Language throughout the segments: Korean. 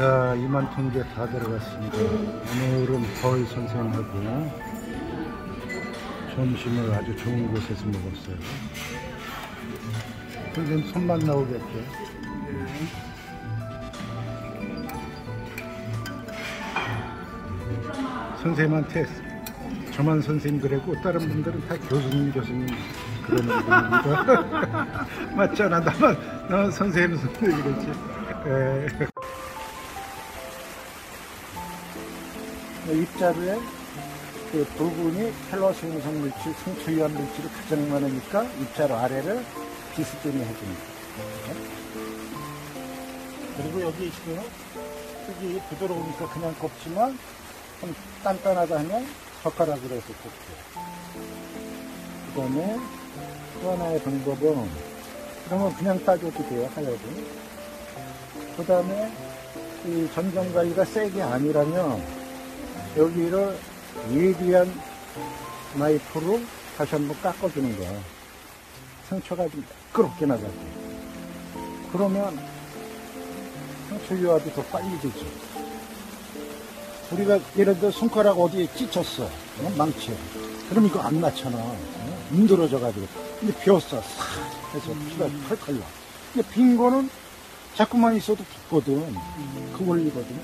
야, 이만큼 게다 들어갔습니다. 오늘은 거의 선생님하고 점심을 아주 좋은 곳에서 먹었어요. 선생님 손만 나오겠죠? 선생님한테 저만 선생님 그랬고 다른 분들은 다 교수님 교수님 그러는 분입니다. 맞잖아 나만 나만 선생님 선생님 그랬지. 에. 입자루에 그 부분이 켈로스 형성 물질, 성초 유한 물질이 가장 많으니까 입자루 아래를 비스듬히 해줍니다. 네? 그리고 여기 있어요. 여기 부드러우니까 그냥 꼽지만 좀 단단하다 하면 젓가락으로 해서 꼽고요. 그 다음에 또 하나의 방법은 그러면 그냥 따줘도 돼요, 하여도. 그 다음에 이 전정 관리가 세게 아니라면 여기를 예리한 나이프로 다시 한번 깎아주는 거야. 상처가 좀 매끄럽게 나가게. 그러면 상처 유화도 더 빨리 되죠. 우리가 예를 들어 손가락 어디에 찢었어. 어? 망치에. 그럼 이거 안 나잖아. 어? 힘들어져가지고. 근데 비었어. 싹 해서 피가 컬컬 나. 근데 빈 거는 자꾸만 있어도 붓거든. 그 원리거든요.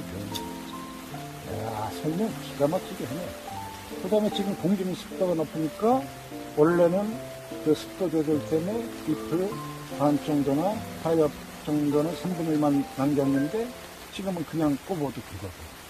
야, 설명 기가 막히게 하네. 그 다음에 지금 공기는 습도가 높으니까 원래는 그 습도 조절 때문에 잎을 반 정도나 타협 정도는 3분의 1만 남겼는데 지금은 그냥 꼽아도 되거든.